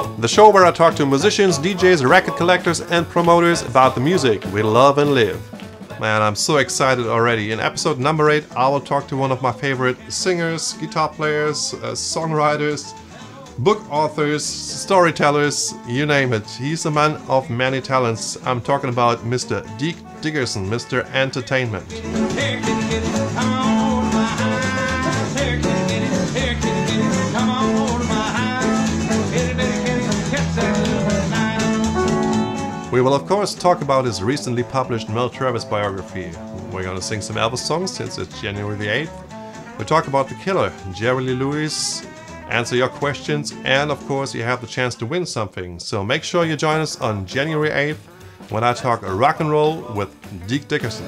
The show where I talk to musicians, DJs, record collectors, and promoters about the music we love and live. Man, I'm so excited already. In episode number 8, I will talk to one of my favorite singers, guitar players, uh, songwriters, book authors, storytellers, you name it. He's a man of many talents. I'm talking about Mr. Deke Dickerson, Mr. Entertainment. We will of course talk about his recently published Merle Travis biography. We're gonna sing some Elvis songs since it's January the 8th. We talk about the killer, Jerry Lee Lewis, answer your questions, and of course you have the chance to win something. So make sure you join us on January 8th when I talk rock and roll with Deke Dickerson.